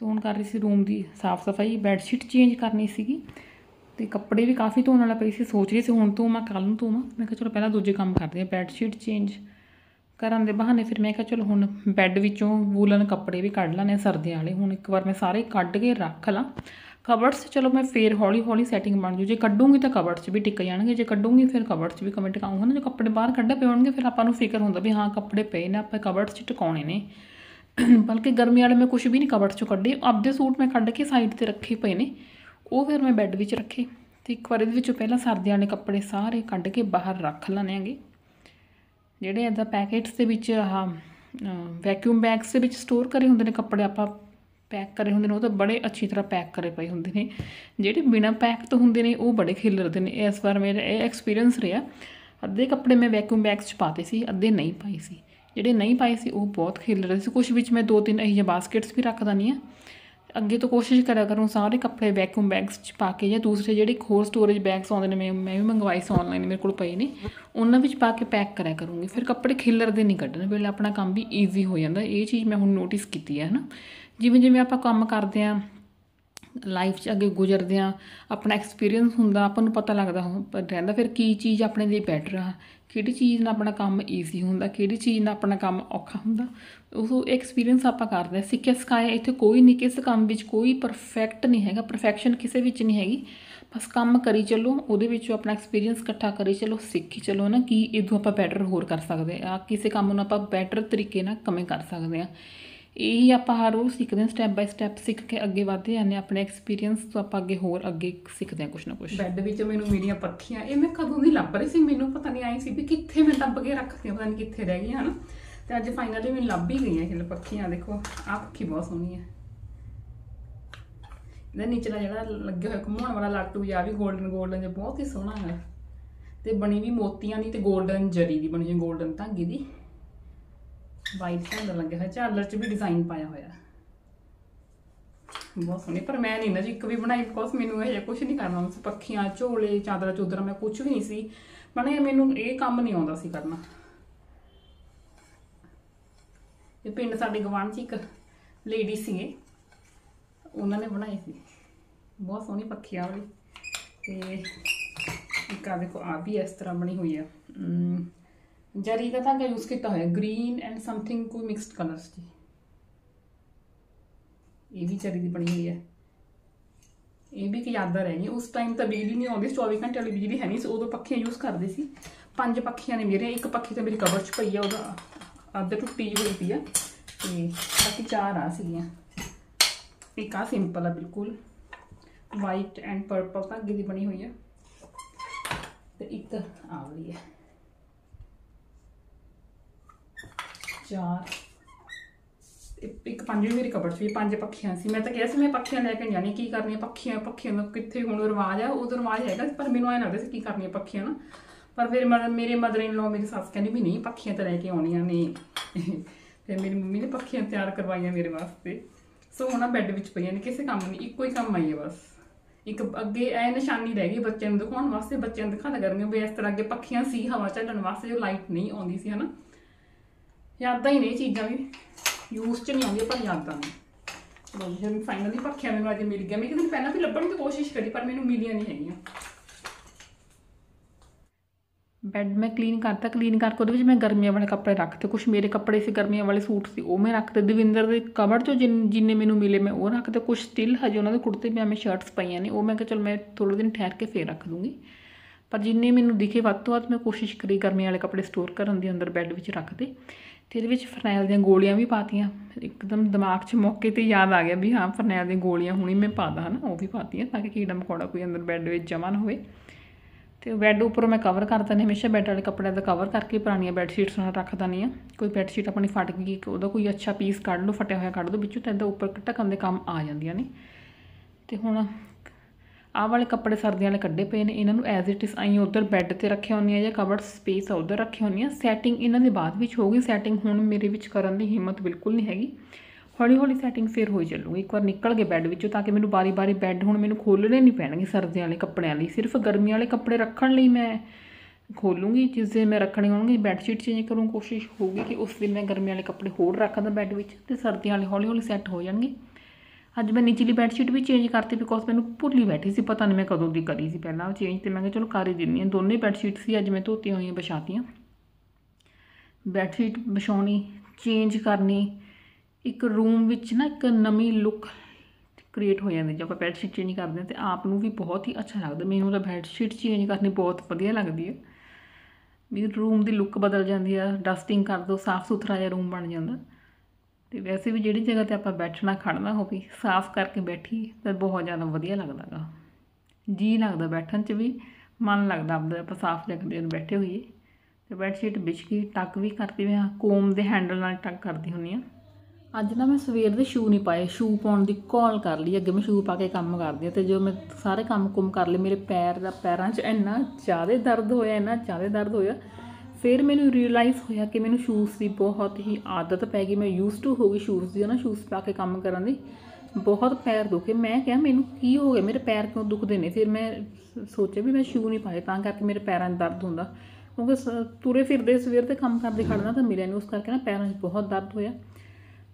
ਸੋ ਹੁਣ ਕਰ ਰਹੀ ਸੀ ਰੂਮ ਦੀ ਸਾਫ਼ ਸਫ਼ਾਈ ਬੈੱਡ ਸ਼ੀਟ ਚੇਂਜ ਕਰਨੀ ਸੀਗੀ ਤੇ ਕੱਪੜੇ ਵੀ ਕਾਫੀ ਧੋਣ ਵਾਲਾ ਪਈ ਸੀ। ਸੋਚ ਰਹੀ ਸੀ ਹੁਣ ਤੋਂ ਮੈਂ ਕੱਲ ਨੂੰ ਧੋਵਾਂ। ਮੈਂ ਕਿਹਾ ਚਲੋ ਪਹਿਲਾਂ ਦੂਜੇ ਕੰਮ ਕਰਦੇ ਆ ਬੈੱਡ ਸ਼ੀਟ ਚੇਂਜ ਕਰਨ ਦੇ ਬਹਾਨੇ ਫਿਰ ਮੈਂ ਕਿਹਾ ਚਲੋ ਹੁਣ ਬੈੱਡ ਵਿੱਚੋਂ ਵੂਲਨ ਕੱਪੜੇ ਵੀ ਕੱਢ ਲਾਣੇ ਸਰਦੀਆਂ ਵਾਲੇ। ਹੁਣ ਇੱਕ ਵਾਰ ਮੈਂ ਸਾਰੇ ਕੱਢ ਕੇ ਰੱਖ ਲਾਂ। ਕਬਰਡਸ ਚਲੋ ਮੈਂ ਫੇਰ ਹੌਲੀ ਹੌਲੀ ਸੈਟਿੰਗ ਬਣ ਜੂ। ਜੇ ਕੱਢੂੰਗੀ ਤਾਂ ਕਬਰਡ 'ਚ ਵੀ ਟਿਕ ਜਾਣਗੇ। ਜੇ ਕੱਢੂੰਗੀ ਫਿਰ ਕਬਰਡ 'ਚ ਵੀ ਕਮੈਂਟ ਟਿਕਾਉਂਗਾ ਨਾ ਜੇ ਕੱਪੜੇ ਬਾਹਰ ਕੱਢੇ ਪਏ ਹੋਣਗੇ ਫਿਰ ਆਪਾਂ ਨੂੰ ਫਿਕਰ ਹੁੰਦਾ ਵੀ ਹਾਂ, ਕੱਪੜੇ ਪਏ ਨੇ, ਆਪਾਂ ਕਬਰਡ 'ਚ ਟਿਕਾਉਣੇ ਨੇ। ਬਲਕਿ ਗਰਮੀ ਵਾਲੇ ਮੈਂ ਕੁਝ ਵੀ ਨਹੀਂ ਕਬਰਡ 'ਚੋਂ ਕੱਢੇ। ਆਪਦੇ ਸੂਟ ਮੈਂ ਕੱਢ ਕੇ ਸਾਈਡ ਤੇ ਰੱਖੇ ਪਏ ਨੇ। ਉਹ ਫਿਰ ਮੈਂ ਬੈੱਡ ਵਿੱਚ ਰੱਖੇ। ਤੇ ਇੱਕ ਵਾਰ ਇਹਦੇ ਵਿੱਚੋਂ ਪਹਿਲਾਂ ਸਰਦੀਆਂ ਵਾਲੇ ਕੱਪੜੇ ਸਾਰੇ ਕੱਢ ਕੇ ਬਾਹਰ ਰੱਖ ਲੈਣੇ ਹੈਗੇ। ਜਿਹੜੇ ਇਦਾਂ ਪੈਕੇਟਸ ਦੇ ਵਿੱਚ ਆਹ ਵੈਕਿਊਮ ਬੈਗਸ ਦੇ ਵਿੱਚ ਸਟੋਰ ਕਰੇ ਹੁੰਦੇ ਨੇ ਕੱਪੜੇ, ਆਪਾਂ ਪੈਕ ਕਰੇ ਹੁੰਦੇ ਨੇ, ਉਹ ਤਾਂ ਬੜੇ ਅੱਛੀ ਤਰ੍ਹਾਂ ਪੈਕ ਕਰੇ ਪਏ ਹੁੰਦੇ ਨੇ। ਜਿਹੜੇ ਬਿਨਾ ਪੈਕ ਤੋਂ ਹੁੰਦੇ ਨੇ, ਉਹ ਬੜੇ ਖਿਲਰਦੇ ਨੇ। ਇਸ ਵਾਰ ਮੇਰਾ ਇਹ ਐਕਸਪੀਰੀਅੰਸ ਰਿਹਾ, ਅੱਧੇ ਕੱਪੜੇ ਮੈਂ ਵੈਕਿਊਮ ਬੈਗਸ 'ਚ ਪਾਤੇ ਸੀ, ਅੱਧੇ ਨਹੀਂ ਪਾਏ ਸੀ। ਜਿਹੜੇ ਨਹੀਂ ਪਾਏ ਸੀ, ਉਹ ਬਹੁਤ ਖਿਲ ਰਹੇ ਸੀ। ਕੁਝ ਵਿੱਚ ਮੈਂ ਦੋ ਤਿੰਨ ਇਹੋ ਜਿਹੇ ਬਾਸਕਟਸ ਵੀ ਰੱਖ ਦਿੰਦੀ ਹਾਂ। ਅੱਗੇ ਤੋਂ ਕੋਸ਼ਿਸ਼ ਕਰਿਆ ਕਰੂੰ, ਸਾਰੇ ਕੱਪੜੇ ਵੈਕਿਊਮ ਬੈਗਸ 'ਚ ਪਾ ਕੇ ਜਾਂ ਦੂਸਰੇ ਜਿਹੜੇ ਹੋਰ ਸਟੋਰੇਜ ਬੈਗਸ ਆਉਂਦੇ ਨੇ, ਮੈਂ ਮੈਂ ਵੀ ਮੰਗਵਾਏ ਸੀ ਆਨਲਾਈਨ ਮੇਰੇ ਕੋਲ ਪਏ ਨੇ। ਉਹਨਾਂ ਵਿੱਚ ਪਾ ਕੇ ਪੈਕ ਕਰਿਆ ਕਰੂੰਗੀ। ਫਿਰ ਕੱਪੜੇ ਖਿਲਰਦੇ ਨਹੀਂ ਕੱਢਣ ਵੇਲੇ ਆਪਣਾ ਕੰਮ ਵੀ ਈਜ਼ੀ ਹੋ ਜਾਂਦਾ। ਇਹ ਚੀਜ਼ ਮੈਂ ਹੁਣ ਨੋਟਿਸ ਕੀਤੀ ਹੈ, ਹਨਾ। ਜਿਵੇਂ ਜਿਵੇਂ ਆਪਾਂ ਕੰਮ ਕਰਦੇ ਆਂ ਲਾਈਫ 'ਚ ਅੱਗੇ ਗੁਜ਼ਰਦੇ ਆ ਆਪਣਾ ਐਕਸਪੀਰੀਅੰਸ ਹੁੰਦਾ, ਆਪਾਂ ਨੂੰ ਪਤਾ ਲੱਗਦਾ ਰਹਿੰਦਾ ਫਿਰ ਕੀ ਚੀਜ਼ ਆਪਣੇ ਲਈ ਬੈਟਰ ਆ, ਕਿਹੜੀ ਚੀਜ਼ ਨਾਲ ਆਪਣਾ ਕੰਮ ਈਜ਼ੀ ਹੁੰਦਾ, ਕਿਹੜੀ ਚੀਜ਼ ਨਾਲ ਆਪਣਾ ਕੰਮ ਔਖਾ ਹੁੰਦਾ, ਉਹ ਐਕਸਪੀਰੀਅੰਸ ਆਪਾਂ ਕਰਦੇ ਆ ਸਿੱਖਿਆ ਸਿਖਾਇਆ, ਇੱਥੇ ਕੋਈ ਨਹੀਂ ਕਿਸ ਕੰਮ ਵਿੱਚ ਕੋਈ ਪਰਫੈਕਟ ਨਹੀਂ ਹੈਗਾ ਪਰਫੈਕਸ਼ਨ ਕਿਸੇ ਵਿੱਚ ਨਹੀਂ ਹੈਗੀ, ਬਸ ਕੰਮ ਕਰੀ ਚੱਲੋ, ਉਹਦੇ ਵਿੱਚੋਂ ਆਪਣਾ ਐਕਸਪੀਰੀਅੰਸ ਇਕੱਠਾ ਕਰੀ ਚੱਲੋ, ਸਿੱਖੀ ਚੱਲੋ ਨਾ, ਕਿ ਇਦੋਂ ਆਪਾਂ ਬੈਟਰ ਹੋਰ ਕਰ ਸਕਦੇ ਆ ਕਿਸੇ ਕੰਮ ਨੂੰ ਆਪਾਂ ਬੈਟਰ ਤਰੀਕੇ ਨਾਲ ਕਿਵੇਂ ਕਰ ਸਕਦੇ ਆ ਇਹੀ ਆਪਾਂ ਹਰ ਰੋਜ਼ ਸਿੱਖਦੇ ਹਾਂ ਸਟੈਪ ਬਾਈ ਸਟੈਪ ਸਿੱਖ ਕੇ ਅੱਗੇ ਵਧਦੇ ਜਾਂਦੇ ਹਾਂ, ਆਪਣੇ ਐਕਸਪੀਰੀਅੰਸ ਤੋਂ ਆਪਾਂ ਅੱਗੇ ਹੋਰ ਅੱਗੇ ਸਿੱਖਦੇ ਹਾਂ ਕੁਛ ਨਾ ਕੁਛ। ਬੈੱਡ ਵਿੱਚ ਮੈਨੂੰ ਮੇਰੀਆਂ ਪੱਥੀਆਂ ਇਹ ਮੈਂ ਕਦੋਂ ਦੀ ਲੱਭ ਰਹੀ ਸੀ? ਮੈਨੂੰ ਪਤਾ ਨਹੀਂ ਆਈ ਸੀ ਵੀ ਕਿੱਥੇ ਮੈਂ ਲੱਭ ਕੇ ਰੱਖਦੀ ਪਤਾ ਨਹੀਂ ਕਿੱਥੇ ਰਹਿ ਗਈਆਂ ਨਾ ਤੇ ਅੱਜ ਫਾਈਨਲੀ ਮੈਨੂੰ ਲੱਭ ਹੀ ਗਈਆਂ ਇਹ ਪੱਖੀਆਂ, ਦੇਖੋ, ਆਹ ਪੱਖੀ ਬਹੁਤ ਸੋਹਣੀ ਹੈ। ਇਹਦਾ ਨੀਚਲਾ ਜਿਹੜਾ ਲੱਗਿਆ ਹੋਇਆ ਘੁਮਾਉਣ ਵਾਲਾ ਲਾਟੂ ਜਾਂ ਵੀ 골ਡਨ 골ਡਨ ਜਿਹਾ, ਬਹੁਤ ਹੀ ਸੋਹਣਾ ਹੈ। ਤੇ ਬਣੀ ਵੀ ਮੋਤੀਆਂ ਦੀ ਤੇ 골ਡਨ ਜਰੀ ਦੀ, ਬਣੀ ਹੋਈ 골ਡਨ ਧਾਗੇ ਦੀ। ਵਾਈਟ ਝਾਲਰ ਲੱਗਿਆ ਹੋਇਆ, ਝਾਲਰ 'ਚ ਵੀ ਡਿਜ਼ਾਈਨ ਪਾਇਆ ਹੋਇਆ। ਬਹੁਤ ਸੋਹਣੀ, ਪਰ ਮੈਂ ਨਹੀਂ ਨਾ ਜੀ ਇੱਕ ਵੀ ਬਣਾਈ ਬਿਕੋਜ਼ ਮੈਨੂੰ ਇਹ ਜਿਹਾ ਕੁਝ ਨਹੀਂ ਕਰਨਾ ਸੀ। ਪੱਖੀਆਂ, ਝੋਲੇ, ਚਾਦਰਾਂ, ਚੂਦਰਾਂ, ਮੈਂ ਕੁਝ ਵੀ ਨਹੀਂ ਸੀ। ਬਣੇ ਮੈਨੂੰ ਇਹ ਕੰਮ ਨਹੀਂ ਆਉਂਦਾ ਸੀ ਕਰਨਾ। ਇਹ ਪਿੰਡ ਸਾਡੇ ਗਵਾਂਢ 'ਚ ਇੱਕ ਲੇਡੀ ਸੀਗੇ। ਉਹਨਾਂ ਨੇ ਬਣਾਈ ਸੀ। ਬਹੁਤ ਸੋਹਣੀ ਪੱਖੀਆਂ ਵਾਲੀ ਤੇ ਇੱਕ ਆ ਦੇਖੋ ਆ ਵੀ ਇਸ ਤਰ੍ਹਾਂ ਬਣੀ ਹੋਈ ਆ। ਅਮ, ਜਰੀ ਦਾ ਧਾਗਾ ਯੂਜ਼ ਕੀਤਾ ਹੋਇਆ ਗ੍ਰੀਨ ਐਂਡ ਸਮਥਿੰਗ ਕੋਈ ਮਿਕਸਡ ਕਲਰਸ ਦੀ। ਇਹ ਵੀ ਜਰੀ ਦੀ ਬਣੀ ਹੋਈ ਹੈ। ਇਹ ਵੀ ਇੱਕ ਯਾਦਾਂ ਰਹਿ ਗਈਆਂ। ਉਸ ਟਾਈਮ ਤਾਂ ਬਿਜਲੀ ਨਹੀਂ ਆਉਂਦੀ ਸੀ, 24 ਘੰਟੇ ਵਾਲੀ ਬਿਜਲੀ ਹੈ ਨਹੀਂ ਸੀ ਉਦੋਂ ਪੱਖੀਆਂ ਯੂਜ਼ ਕਰਦੇ ਸੀ। ਪੰਜ ਪੱਖੀਆਂ ਨੇ ਮੇਰੇ ਇੱਕ ਪੱਖੀ ਤਾਂ ਮੇਰੀ ਕਵਰ 'ਚ ਪਈ ਆ ਉਹਦਾ ਅੱਧ ਟੁੱਟੀ ਹੋਈ ਪਈ ਆ। ਤੇ ਬਾਕੀ ਚਾਰ ਆ ਸੀਗੀਆਂ। ਇੱਕ ਆ ਸਿੰਪਲ ਆ ਬਿਲਕੁਲ। ਵਾਈਟ ਐਂਡ ਪਰਪਲ ਧਾਗੇ ਦੀ ਬਣੀ ਹੋਈ ਆ। ਤੇ ਇੱਕ ਆ ਵਾਲੀ ਹੈ। ਚਾਰ। ਇੱਕ ਪੰਜ ਵੀ ਮੇਰੀ ਕਬਰ 'ਚ ਵੀ ਪੰਜ ਪੱਖੀਆਂ ਸੀ। ਮੈਂ ਤਾਂ ਕਿਹਾ ਸੀ, ਮੈਂ ਪੱਖੀਆਂ ਲੈ ਕੇ ਨੀ ਜਾਣੀ, ਕੀ ਕਰਨੀਆਂ ਪੱਖੀਆਂ? ਪੱਖੀਆਂ ਦਾ ਕਿੱਥੇ ਹੁਣ ਰਿਵਾਜ ਆ? ਉਦੋਂ ਰਿਵਾਜ ਹੈਗਾ ਪਰ ਮੈਨੂੰ ਐ ਲੱਗਦਾ ਸੀ, ਕੀ ਕਰਨੀਆਂ ਪੱਖੀਆਂ ਨਾ? ਪਰ ਫਿਰ ਮਦਰ ਮੇਰੇ ਮਦਰ ਇਨ ਲਾ ਮੇਰੀ ਸੱਸ ਕਹਿੰਦੀ, ਵੀ ਨਹੀਂ, ਪੱਖੀਆਂ ਤਾਂ ਲੈ ਕੇ ਆਉਣੀਆਂ ਨੇ। ਫਿਰ ਮੇਰੀ ਮੰਮੀ ਨੇ ਪੱਖੀਆਂ ਤਿਆਰ ਕਰਵਾਈਆਂ ਮੇਰੇ ਵਾਸਤੇ। ਸੋ ਹੁਣ ਬੈੱਡ ਵਿੱਚ ਪਈਆਂ ਨੇ, ਕਿਸੇ ਕੰਮ ਨਹੀਂ, ਇੱਕੋ ਹੀ ਕੰਮ ਆਈ ਹੈ ਬਸ। ਇੱਕ ਅੱਗੇ ਐ ਨਿਸ਼ਾਨੀ ਰਹਿ ਗਈ ਬੱਚਿਆਂ ਨੂੰ ਦਿਖਾਉਣ ਵਾਸਤੇ, ਬੱਚਿਆਂ ਨੂੰ ਦਿਖਾਉਂਦਾ ਕਰਾਂਗੇ ਵੀ ਇਸ ਤਰ੍ਹਾਂ ਅੱਗੇ ਪੱਖੀਆਂ ਸੀ, ਹਵਾ ਚੱਲਣ ਵਾਸਤੇ ਜੋ ਲਾਈਟ ਨਹੀਂ ਆਉਂਦੀ ਸੀ, ਹਨਾ? ਯਾਦਾਂ ਹੀ ਨੇ ਇਹ ਚੀਜ਼ਾਂ ਵੀ। ਯੂਜ਼ ਚ ਨਹੀਂ ਆਉਂਦੀਆਂ ਪਰ ਯਾਦਾਂ ਨੇ। ਚਲੋ ਜੀ ਹੁਣ ਫਾਈਨਲੀ ਪੱਖੀਆਂ ਮੈਨੂੰ ਅੱਜ ਮਿਲ ਗਿਆ। ਮੈਂ ਇੱਕ ਪਹਿਲਾਂ ਵੀ ਲੱਭਣ ਦੀ ਕੋਸ਼ਿਸ਼ ਕਰੀ, ਪਰ ਮੈਨੂੰ ਮਿਲੀਆਂ ਨਹੀਂ ਹੈਗੀਆਂ। ਬੈੱਡ ਮੈਂ ਕਲੀਨ ਕਰਤਾ। ਕਲੀਨ ਕਰਕੇ ਉਹਦੇ ਵਿੱਚ ਮੈਂ ਗਰਮੀਆਂ ਵਾਲੇ ਕੱਪੜੇ ਰੱਖਤੇ। ਕੁਝ ਮੇਰੇ ਕੱਪੜੇ ਸੀ, ਗਰਮੀਆਂ ਵਾਲੇ ਸੂਟ ਸੀ, ਉਹ ਮੈਂ ਰੱਖਤੇ। ਦਵਿੰਦਰ ਦੇ ਕਵਰ ਚੋਂ ਜਿੰਨੇ ਮੈਨੂੰ ਮਿਲੇ, ਮੈਂ ਉਹ ਰੱਖਤੇ। ਕੁਝ ਸਟਿਲ ਹਜੇ ਉਹਨਾਂ ਦੇ ਕੁੜਤੇ ਪਜਾਮੇ ਸ਼ਰਟਸ ਪਈਆਂ ਨੇ। ਉਹ ਮੈਂ ਕਿਹਾ, ਚਲ ਮੈਂ ਥੋੜੇ ਦਿਨ ਠਹਿਰ ਕੇ ਫੇਰ ਰੱਖ ਦੂੰਗੀ। ਪਰ ਜਿੰਨੇ ਮੈਨੂੰ ਦਿਖੇ, ਵੱਧ ਤੋਂ ਵੱਧ ਮੈਂ ਕੋਸ਼ਿਸ਼ ਕਰੀ ਗਰਮੀਆਂ ਵਾਲੇ ਕੱਪੜੇ ਸਟੋਰ ਕਰਨ ਦੀ, ਅੰਦਰ ਬੈੱਡ ਵਿੱਚ ਰੱਖਦੇ ਤੇ ਇਹਦੇ ਵਿੱਚ ਫਰਨੈਲ ਦੀਆਂ ਗੋਲੀਆਂ ਵੀ ਪਾਤੀਆਂ। ਇੱਕਦਮ ਦਿਮਾਗ 'ਚ ਮੌਕੇ ਤੇ ਯਾਦ ਆ ਗਿਆ ਵੀ ਹਾਂ, ਫਰਨੈਲ ਦੀਆਂ ਗੋਲੀਆਂ ਹੁਣੀ ਮੈਂ ਪਾਦਾ ਹਨਾ, ਉਹ ਵੀ ਪਾਤੀਆਂ ਤਾਂ ਕਿ ਕੀੜਾ ਮਕੌੜਾ ਕੋਈ ਅੰਦਰ ਬੈੱਡ ਵਿੱਚ ਜਮਾ ਨਾ ਹੋਵੇ। ਤੇ ਬੈੱਡ ਉੱਪਰੋਂ ਮੈਂ ਕਵਰ ਕਰ ਦਿੰਦੀ, ਹਮੇਸ਼ਾ ਬੈੱਡ ਵਾਲੇ ਕੱਪੜਿਆਂ ਦਾ ਕਵਰ ਕਰਕੇ ਪੁਰਾਣੀਆਂ ਬੈੱਡ ਸ਼ੀਟਸ ਨਾਲ ਰੱਖ ਦਿੰਦੀ ਹਾਂ। ਕੋਈ ਬੈੱਡ ਸ਼ੀਟ ਆਪਣੀ ਫਟ ਗਈ ਕਿ ਉਹਦਾ ਕੋਈ ਅੱਛਾ ਪੀਸ ਕੱਢ ਲਓ, ਫਟਿਆ ਹੋਇਆ ਕੱਢ ਦਿਓ ਵਿੱਚੋਂ ਤਾਂ ਇਹਦਾ ਉੱਪਰ ਢੱਕਣ ਦੇ ਕੰਮ ਆ ਜਾਂਦੀਆਂ ਨੇ। ਤੇ ਹੁਣ ਆਹ ਵਾਲੇ ਕੱਪੜੇ ਸਰਦੀਆਂ ਵਾਲੇ ਕੱਢੇ ਪਏ ਨੇ, ਇਹਨਾਂ ਨੂੰ ਐਜ਼ ਇਟ ਇਜ਼ ਆਈ ਉਧਰ ਬੈੱਡ ਤੇ ਰੱਖੇ ਹੁੰਦੀਆਂ ਜਾਂ ਕਵਰਡ ਸਪੇਸ ਆ ਉਧਰ ਰੱਖੇ ਹੁੰਦੀਆਂ ਸੈਟਿੰਗ ਇਹਨਾਂ ਦੇ ਬਾਅਦ ਵਿੱਚ ਹੋਊਗੀ ਸੈਟਿੰਗ ਹੁਣ ਮੇਰੇ ਵਿੱਚ ਕਰਨ ਦੀ ਹਿੰਮਤ ਬਿਲਕੁਲ ਨਹੀਂ ਹੈਗੀ। ਹੌਲੀ ਹੌਲੀ ਸੈਟਿੰਗ ਫੇਰ ਹੋਈ ਚੱਲੂਗੀ। ਇੱਕ ਵਾਰ ਨਿਕਲ ਗਏ ਬੈੱਡ ਵਿੱਚੋਂ ਤਾਂ ਕਿ ਮੈਨੂੰ ਬਾਰੀ-ਬਾਰੀ ਬੈੱਡ ਹੁਣ ਮੈਨੂੰ ਖੋਲ੍ਹਣੇ ਨਹੀਂ ਪੈਣਗੇ ਸਰਦੀਆਂ ਵਾਲੇ ਕੱਪੜਿਆਂ ਲਈ। ਸਿਰਫ ਗਰਮੀਆਂ ਵਾਲੇ ਕੱਪੜੇ ਰੱਖਣ ਲਈ ਮੈਂ ਖੋਲੂੰਗੀ ਜਿਸ ਦਿਨ ਮੈਂ ਰੱਖਣੇ ਹੋਣਗੇ। ਬੈੱਡ ਸ਼ੀਟ ਚੇਂਜ ਕਰੂੰ ਕੋਸ਼ਿਸ਼ ਹੋਊਗੀ ਕਿ ਉਸ ਦਿਨ ਮੈਂ ਗਰਮੀਆਂ ਵਾਲੇ ਕੱਪੜੇ ਹੋਰ ਰੱਖਾਂ ਬੈੱਡ ਵਿੱਚ ਤੇ ਸਰਦੀਆਂ ਵਾਲੇ ਹੌਲੀ ਹੌਲੀ ਸੈੱਟ ਹੋ ਜਾਣਗੇ। ਅੱਜ ਮੈਂ ਨੀਚਲੀ ਬੈੱਡਸ਼ੀਟ ਵੀ ਚੇਂਜ ਕਰਤੀ ਬਿਕੋਜ਼ ਮੈਨੂੰ ਭੁੱਲੀ ਬੈਠੀ ਸੀ, ਪਤਾ ਨਹੀਂ ਮੈਂ ਕਦੋਂ ਦੀ ਕਰੀ ਸੀ ਪਹਿਲਾਂ ਉਹ ਚੇਂਜ ਤੇ ਮੈਂ ਕਿਹਾ ਚਲੋ ਕਰ ਹੀ ਦਿੰਨੀ ਆ। ਦੋਨੇ ਬੈੱਡ ਸ਼ੀਟ ਸੀ, ਅੱਜ ਮੈਂ ਧੋਤੀਆਂ ਹੋਈਆਂ, ਵਿਛਾਤੀਆਂ। ਬੈੱਡਸ਼ੀਟ ਵਿਛਾਉਣੀ ਚੇਂਜ ਕਰਨੀ, ਇੱਕ ਰੂਮ ਵਿੱਚ ਨਾ ਇੱਕ ਨਵੀਂ ਲੁੱਕ ਕ੍ਰੀਏਟ ਹੋ ਜਾਂਦੀ ਜੇ ਆਪਾਂ ਬੈੱਡਸ਼ੀਟ ਚੇਂਜ ਕਰਦੇ ਹਾਂ ਤੇ ਆਪ ਨੂੰ ਵੀ ਬਹੁਤ ਹੀ ਅੱਛਾ ਲੱਗਦਾ। ਮੈਨੂੰ ਤਾਂ ਬੈੱਡਸ਼ੀਟ ਚੇਂਜ ਕਰਨੀ ਬਹੁਤ ਵਧੀਆ ਲੱਗਦੀ ਹੈ ਵੀ ਰੂਮ ਦੀ ਲੁੱਕ ਬਦਲ ਜਾਂਦੀ ਆ ਡਸਟਿੰਗ ਕਰ ਦੋ ਸਾਫ਼ ਸੁਥਰਾ ਜਿਹਾ ਰੂਮ ਬਣ ਜਾਂਦਾ। ਤੇ ਵੈਸੇ ਵੀ ਜਿਹੜੀ ਜਗ੍ਹਾ ਤੇ ਆਪਾਂ ਬੈਠਣਾ ਖੜਨਾ ਹੋਵੇ, ਸਾਫ਼ ਕਰਕੇ ਬੈਠੀ ਤਾਂ ਬਹੁਤ ਜ਼ਿਆਦਾ ਵਧੀਆ ਲੱਗਦਾ ਗਾ ਜੀ ਲੱਗਦਾ ਬੈਠਣ 'ਚ ਵੀ, ਮਨ ਲੱਗਦਾ ਆਪਦਾ ਆਪਾਂ ਸਾਫ਼ ਜਗ੍ਹਾ ਤੇ ਬੈਠੇ ਹੋਈਏ। ਤੇ ਬੈੱਡ ਸ਼ੀਟ ਵਿਛ ਕੇ ਟੱਕ ਵੀ ਕਰਦੀ ਮੈਂ ਕੋਮ ਦੇ ਹੈਂਡਲ ਨਾਲ ਟੱਕ ਕਰਦੀ ਹੁੰਨੀ ਆ ਅੱਜ ਨਾ ਮੈਂ ਸਵੇਰ ਦੇ ਸ਼ੂ ਨਹੀਂ ਪਾਏ, ਸ਼ੂ ਪਾਉਣ ਦੀ ਕਾਲ ਕਰ ਲਈ, ਅੱਗੇ ਮੈਂ ਸ਼ੂ ਪਾ ਕੇ ਕੰਮ ਕਰਦੀ ਆ ਤੇ ਜੋ ਮੈਂ ਸਾਰੇ ਕੰਮ ਕੁਮ ਕਰ ਲਏ, ਮੇਰੇ ਪੈਰ ਦਾ ਪੈਰਾਂ 'ਚ ਇੰਨਾ ਜ਼ਿਆਦਾ ਦਰਦ ਹੋਇਆ, ਇੰਨਾ ਜ਼ਿਆਦਾ ਦਰਦ ਹੋਇਆ ਫਿਰ ਮੈਨੂੰ ਰਿਅਲਾਈਜ਼ ਹੋਇਆ ਕਿ ਮੈਨੂੰ ਸ਼ੂਜ਼ ਦੀ ਬਹੁਤ ਹੀ ਆਦਤ ਪੈ ਗਈ। ਮੈਂ ਯੂਜ਼ ਟੂ ਹੋ ਗਈ ਸ਼ੂਜ਼ ਦੀ ਨਾ ਸ਼ੂਜ਼ ਪਾ ਕੇ ਕੰਮ ਕਰਨ ਦੀ। ਬਹੁਤ ਪੈਰ ਦੁਖੇ। ਮੈਂ ਕਿਹਾ, ਮੈਨੂੰ ਕੀ ਹੋ ਗਿਆ? ਮੇਰੇ ਪੈਰ ਕਿਉਂ ਦੁਖਦੇ ਨੇ? ਫਿਰ ਮੈਂ ਸੋਚਿਆ ਵੀ ਮੈਂ ਸ਼ੂ ਨਹੀਂ ਪਾਏ, ਤਾਂ ਕਰਕੇ ਮੇਰੇ ਪੈਰਾਂ 'ਚ ਦਰਦ ਹੁੰਦਾ। ਕਿਉਂਕਿ ਸ- ਤੁਰੇ ਫਿਰਦੇ, ਸਵੇਰ ਤੇ ਕੰਮ ਕਰਦੇ ਖੜਨਾ ਤਾਂ ਮਿਲਿਆ ਨਹੀਂ ਉਸ ਕਰਕੇ ਨਾ ਪੈਰਾਂ 'ਚ ਬਹੁਤ ਦਰਦ ਹੋਇਆ।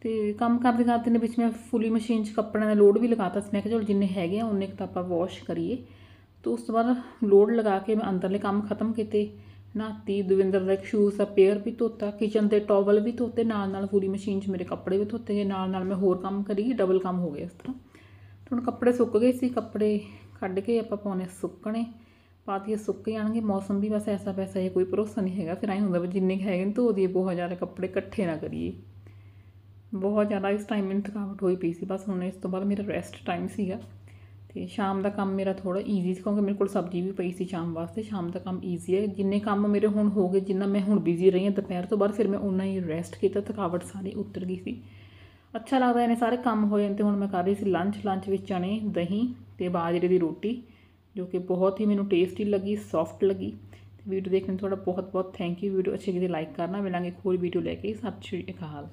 ਤੇ ਕੰਮ ਕਰਦੇ ਕਰਦੇ ਨੇ ਵਿੱਚ ਮੈਂ ਫੁੱਲੀ ਮਸ਼ੀਨ 'ਚ ਕੱਪੜਿਆਂ ਦਾ ਲੋਡ ਵੀ ਲਗਾਤਾ ਸੀ। ਮੈਂ ਕਿਹਾ, ਚਲੋ, ਜਿੰਨੇ ਹੈਗੇ ਆ ਉਨੇ ਤਾਂ ਆਪਾਂ ਵਾਸ਼ ਕਰੀਏ। ਤੇ ਉਸ ਤੋਂ ਬਾਅਦ ਲੋਡ ਲਗਾ ਕੇ ਮੈਂ ਅੰਦਰਲੇ ਕੰਮ ਖਤਮ ਕੀਤੇ। ਨਾਤੀ ਦਵਿੰਦਰ ਦਾ ਇੱਕ ਸ਼ੂਜ਼ ਦਾ ਪੇਅਰ ਵੀ ਧੋਤਾ ਕਿਚਨ ਦੇ ਟਾਵਲ ਵੀ ਧੋਤੇ, ਨਾਲ ਨਾਲ ਪੂਰੀ ਮਸ਼ੀਨ 'ਚ ਮੇਰੇ ਕੱਪੜੇ ਵੀ ਧੋਤੇ ਗਏ, ਨਾਲ ਨਾਲ ਮੈਂ ਹੋਰ ਕੰਮ ਕਰੀ ਡਬਲ ਕੰਮ ਹੋ ਗਿਆ ਇਸ ਤਰ੍ਹਾਂ। ਤੇ ਹੁਣ ਕੱਪੜੇ ਸੁੱਕ ਗਏ ਸੀ, ਕੱਪੜੇ ਕੱਢ ਕੇ ਆਪਾਂ ਪਾਉਣੇ ਸੁੱਕਣੇ ਪਾਤੀਏ ਸੁੱਕ ਜਾਣਗੇ, ਮੌਸਮ ਵੀ ਬਸ ਐਸਾ ਪੈਸਾ ਹੈ ਕੋਈ ਭਰੋਸਾ ਨਹੀਂ ਹੈਗਾ, ਫਿਰ ਐਂ ਹੁੰਦਾ ਵੀ ਜਿੰਨੇ ਕੁ ਹੈਗੇ ਨੇ ਧੋ ਦਈਏ, ਬਹੁਤ ਜ਼ਿਆਦਾ ਕੱਪੜੇ ਇਕੱਠੇ ਨਾ ਕਰੀਏ। ਬਹੁਤ ਜ਼ਿਆਦਾ ਇਸ ਟਾਈਮ ਮੈਨੂੰ ਥਕਾਵਟ ਹੋਈ ਪਈ ਸੀ, ਬਸ ਹੁਣ ਇਸ ਤੋਂ ਬਾਅਦ ਮੇਰਾ ਰੈਸਟ ਟਾਈਮ ਸੀਗਾ। ਤੇ ਸ਼ਾਮ ਦਾ ਕੰਮ ਮੇਰਾ ਥੋੜਾ ਈਜ਼ੀ ਸੀ ਕਿਉਂਕਿ ਮੇਰੇ ਕੋਲ ਸਬਜ਼ੀ ਵੀ ਪਈ ਸੀ ਸ਼ਾਮ ਵਾਸਤੇ, ਸ਼ਾਮ ਦਾ ਕੰਮ ਈਜ਼ੀ ਹੈ। ਜਿੰਨੇ ਕੰਮ ਮੇਰੇ ਹੁਣ ਹੋ ਗਏ, ਜਿੰਨਾ ਮੈਂ ਹੁਣ ਬਿਜ਼ੀ ਰਹੀ ਹਾਂ ਦੁਪਹਿਰ ਤੋਂ ਬਾਅਦ, ਫਿਰ ਮੈਂ ਉਨਾ ਹੀ ਰੈਸਟ ਕੀਤਾ, ਥਕਾਵਟ ਸਾਰੀ ਉਤਰ ਗਈ ਸੀ। ਅੱਛਾ ਲੱਗਦਾ ਇਹਨੇ ਸਾਰੇ ਕੰਮ ਹੋ ਜਾਂਦੇ, ਹੁਣ ਮੈਂ ਕਰ ਰਹੀ ਸੀ ਲੰਚ ਲੰਚ ਵਿੱਚ ਚਣੇ ਦਹੀਂ ਤੇ ਬਾਜਰੇ ਦੀ ਰੋਟੀ, ਜੋ ਕਿ ਬਹੁਤ ਹੀ ਮੈਨੂੰ ਟੇਸਟੀ ਲੱਗੀ ਸੌਫਟ ਲੱਗੀ। ਵੀਡੀਓ ਦੇਖਣ ਲਈ ਤੁਹਾਡਾ ਬਹੁਤ ਬਹੁਤ ਥੈਂਕ ਯੂ ਵੀਡੀਓ ਅੱਛੀ ਲੱਗੀ ਲਾਈਕ ਕਰਨਾ। ਮਿਲਾਂਗੇ ਇੱਕ ਹੋਰ ਵੀਡੀਓ ਲੈ ਕੇ। ਸਤਿ ਸ਼੍ਰੀ ਅਕਾਲ।